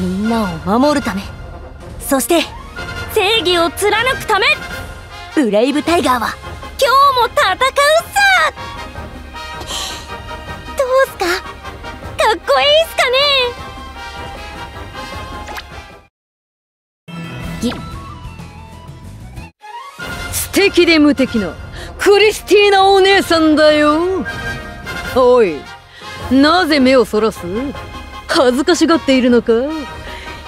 みんなを守るため。そして正義を貫くため。ブレイブタイガーは今日も戦うさ。どうすか？かっこいいっすかね？素敵で無敵なクリスティーナお姉さんだよ。おいなぜ目をそらす？恥ずかしがっているのか？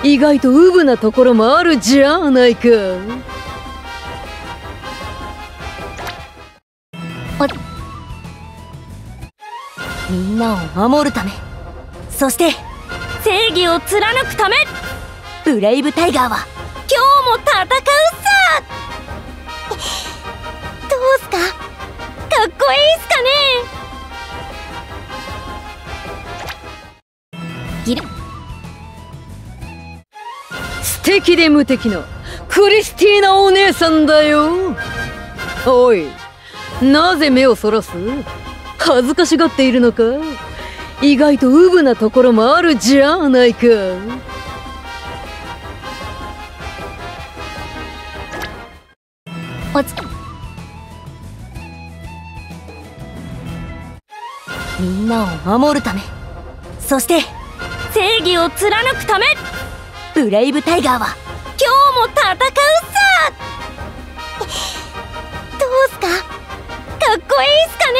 意外とウブなところもあるじゃないか。みんなを守るため。そして正義を貫くため。ブレイブタイガーは今日も戦うさ。どうすか？かっこいいっすかね？ギル素敵で無敵なクリスティーナお姉さんだよ。おいなぜ目をそらす？恥ずかしがっているのか？意外とウブなところもあるじゃないか。おつみんなを守るため。そして正義を貫くためブレイブタイガーは今日も戦うさ。どうすか？かっこいいっすかね？